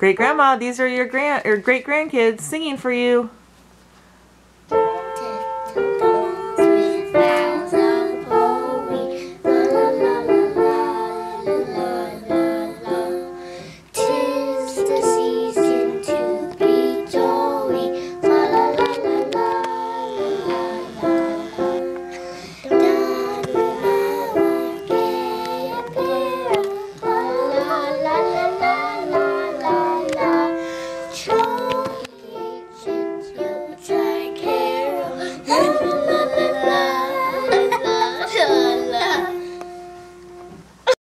Great grandma, these are your grand or great grandkids singing for you. Good.